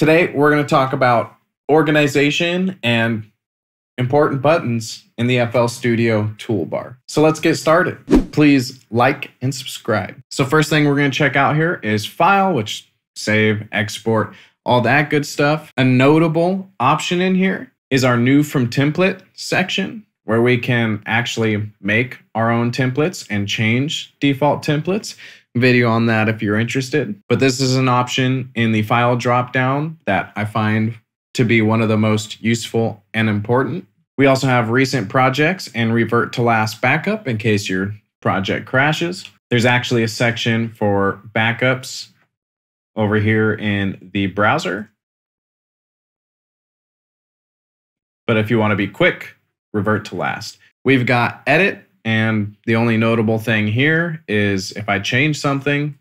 Today, we're going to talk about organization and important buttons in the FL Studio toolbar. So let's get started. Please like and subscribe. So first thing we're going to check out here is file, which save, export, all that good stuff. A notable option in here is our new from template section where we can actually make our own templates and change default templates. Video on that if you're interested. But this is an option in the file dropdown that I find to be one of the most useful and important. We also have recent projects and revert to last backup in case your project crashes. There's actually a section for backups over here in the browser. But if you want to be quick, revert to last. We've got edit, and the only notable thing here is if I change something,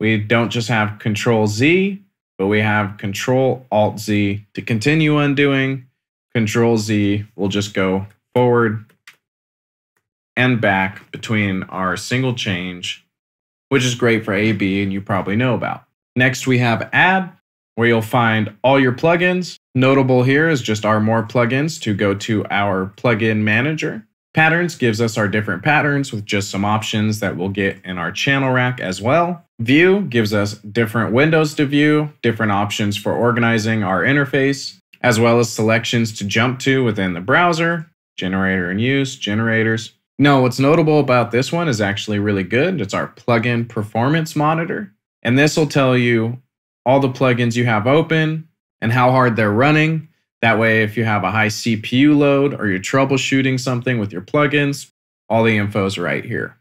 we don't just have Control Z, but we have Control Alt Z to continue undoing. Control Z will just go forward and back between our single change, which is great for AB and you probably know about. Next, we have Add, where you'll find all your plugins. Notable here is just our more plugins to go to our plugin manager. Patterns gives us our different patterns with just some options that we'll get in our channel rack as well. View gives us different windows to view, different options for organizing our interface, as well as selections to jump to within the browser, generator and use, generators. No, what's notable about this one is actually really good. It's our plugin performance monitor. And this will tell you all the plugins you have open and how hard they're running. That way, if you have a high CPU load or you're troubleshooting something with your plugins, all the info is right here.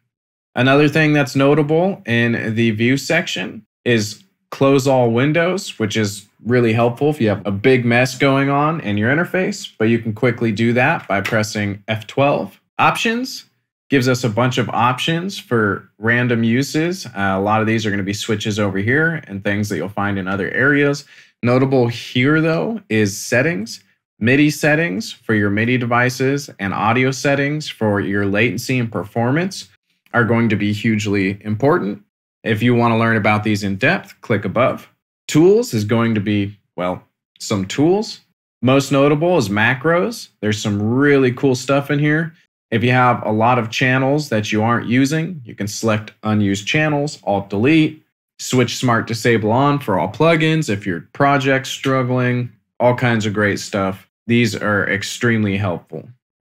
Another thing that's notable in the view section is close all windows, which is really helpful if you have a big mess going on in your interface, but you can quickly do that by pressing F12. Options gives us a bunch of options for random uses. Uh, a lot of these are going to be switches over here and things that you'll find in other areas. Notable here, though, is settings, MIDI settings for your MIDI devices, and audio settings for your latency and performance are going to be hugely important. If you want to learn about these in depth, click above. Tools is going to be, well, some tools. Most notable is macros. There's some really cool stuff in here. If you have a lot of channels that you aren't using, you can select unused channels, alt delete, switch smart disable on for all plugins if your project's struggling, all kinds of great stuff. These are extremely helpful.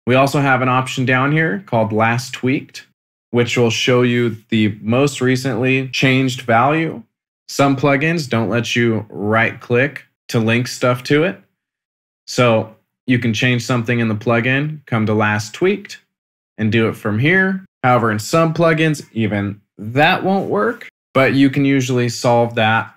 We also have an option down here called last tweaked, which will show you the most recently changed value. Some plugins don't let you right click to link stuff to it. So you can change something in the plugin, come to last tweaked, and do it from here. However, in some plugins, even that won't work, but you can usually solve that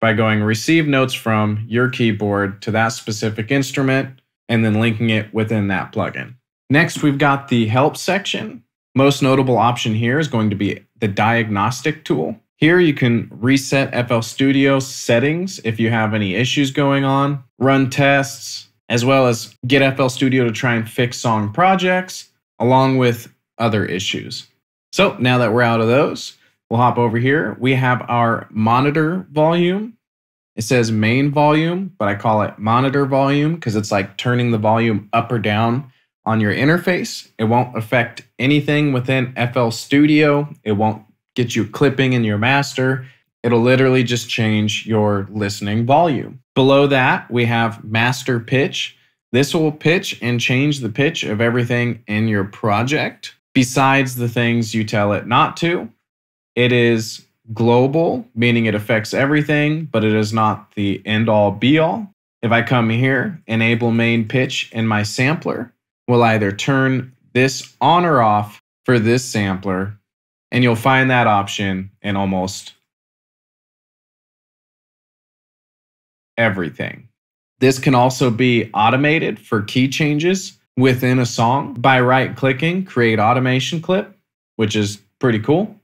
by going receive notes from your keyboard to that specific instrument and then linking it within that plugin. Next, we've got the help section. Most notable option here is going to be the diagnostic tool. Here you can reset FL Studio settings if you have any issues going on, run tests, as well as get FL Studio to try and fix song projects, along with other issues. So now that we're out of those, we'll hop over here. We have our monitor volume. It says main volume, but I call it monitor volume because it's like turning the volume up or down on your interface. It won't affect anything within FL Studio. It won't get you clipping in your master. It'll literally just change your listening volume. Below that, we have master pitch. This will pitch and change the pitch of everything in your project besides the things you tell it not to. It is global, meaning it affects everything, but it is not the end all be all. If I come here, enable main pitch in my sampler, will either turn this on or off for this sampler, and you'll find that option in almost everything. This can also be automated for key changes within a song by right clicking create automation clip, which is pretty cool.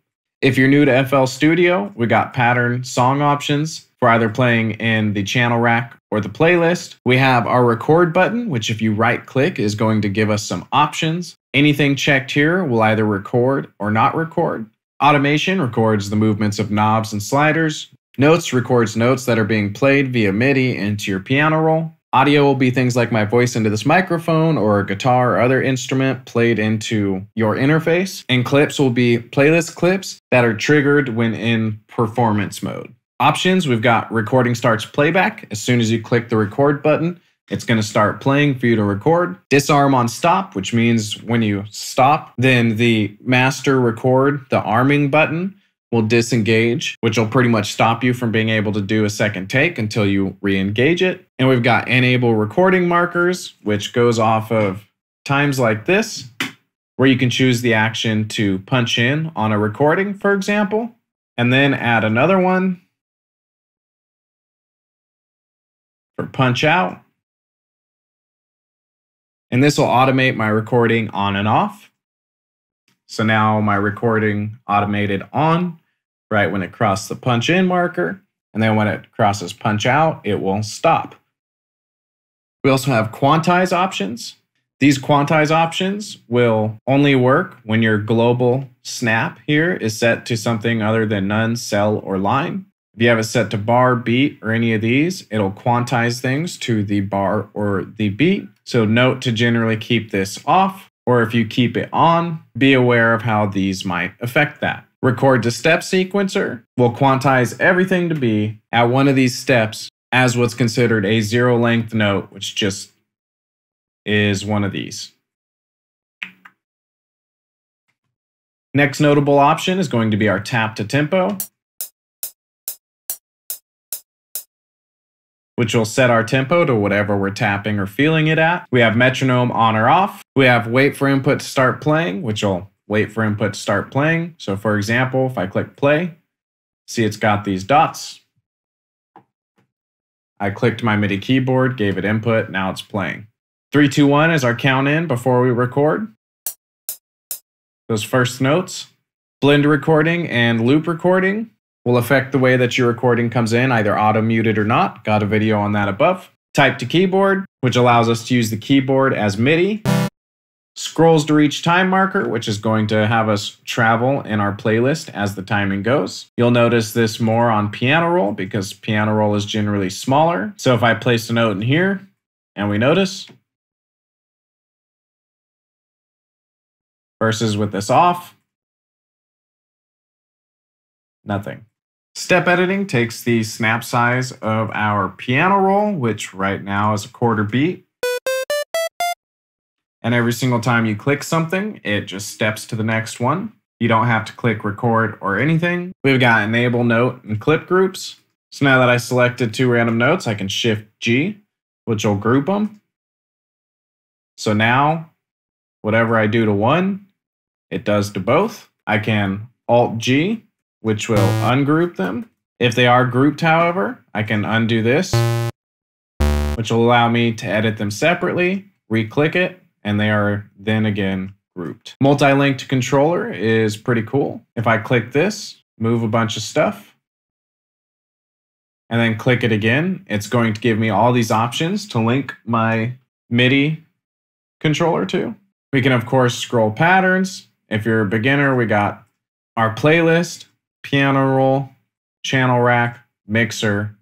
If you're new to FL Studio, we got pattern song options for either playing in the channel rack or the playlist. We have our record button, which if you right click is going to give us some options. Anything checked here will either record or not record. Automation records the movements of knobs and sliders. Notes records notes that are being played via MIDI into your piano roll. Audio will be things like my voice into this microphone or a guitar or other instrument played into your interface. And clips will be playlist clips that are triggered when in performance mode. Options we've got recording starts playback. As soon as you click the record button, it's going to start playing for you to record. Disarm on stop, which means when you stop, then the master record, the arming button, will disengage, which will pretty much stop you from being able to do a second take until you re engage it. And we've got enable recording markers, which goes off of times like this, where you can choose the action to punch in on a recording, for example, and then add another one for punch out. And this will automate my recording on and off. So now my recording automated on right when it crosses the punch in marker. And then when it crosses punch out, it will stop. We also have quantize options. These quantize options will only work when your global snap here is set to something other than none, cell, or line. If you have it set to bar, beat, or any of these, it'll quantize things to the bar or the beat. So note to generally keep this off, or if you keep it on, be aware of how these might affect that. Record to step sequencer will quantize everything to be at one of these steps as what's considered a zero length note, which just is one of these. Next notable option is going to be our tap to tempo, which will set our tempo to whatever we're tapping or feeling it at. We have metronome on or off. We have wait for input to start playing, which will wait for input to start playing. So for example, if I click play, see it's got these dots. I clicked my MIDI keyboard, gave it input, now it's playing. 321 is our count in before we record. Those first notes. Blend recording and loop recording will affect the way that your recording comes in, either auto muted or not. Got a video on that above. Type to keyboard, which allows us to use the keyboard as MIDI scrolls to reach time marker, which is going to have us travel in our playlist as the timing goes. You'll notice this more on piano roll because piano roll is generally smaller. So if I place a note in here and we notice, versus with this off, nothing. Step editing takes the snap size of our piano roll, which right now is a quarter beat, and every single time you click something, it just steps to the next one. You don't have to click record or anything. We've got enable note and clip groups. So now that I selected two random notes, I can shift G, which will group them. So now, whatever I do to one, it does to both. I can Alt G, which will ungroup them. If they are grouped, however, I can undo this, which will allow me to edit them separately, re-click it, and they are then again grouped. Multi-linked controller is pretty cool. If I click this, move a bunch of stuff, and then click it again, it's going to give me all these options to link my MIDI controller to. We can, of course, scroll patterns. If you're a beginner, we got our playlist, piano roll, channel rack, mixer,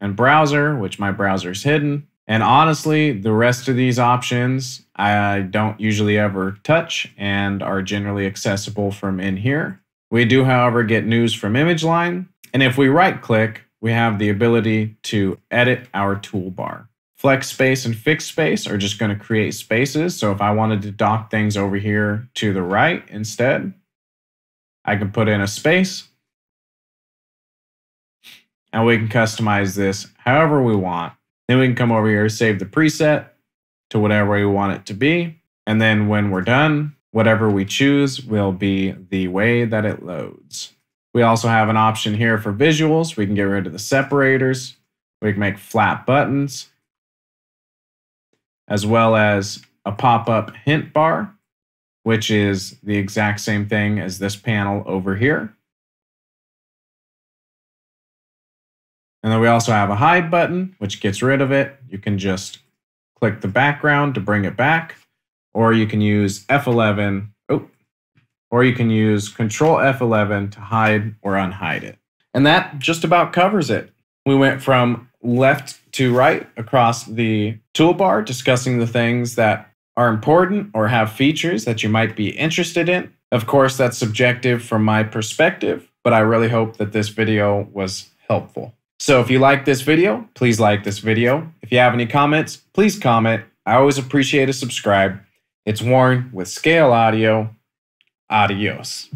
and browser, which my browser is hidden. And honestly, the rest of these options I don't usually ever touch and are generally accessible from in here. We do, however, get news from ImageLine. And if we right click, we have the ability to edit our toolbar. Flex space and fixed space are just going to create spaces. So if I wanted to dock things over here to the right instead, I can put in a space and we can customize this however we want. Then we can come over here, save the preset to whatever we want it to be. And then when we're done, whatever we choose will be the way that it loads. We also have an option here for visuals. We can get rid of the separators. We can make flat buttons, as well as a pop-up hint bar, which is the exact same thing as this panel over here. And then we also have a hide button, which gets rid of it. You can just click the background to bring it back, or you can use F11. Oh, or you can use Control F11 to hide or unhide it. And that just about covers it. We went from left to right across the toolbar, discussing the things that are important or have features that you might be interested in. Of course, that's subjective from my perspective, but I really hope that this video was helpful. So if you like this video, please like this video. If you have any comments, please comment. I always appreciate a subscribe. It's Warren with Scale Audio. Adios.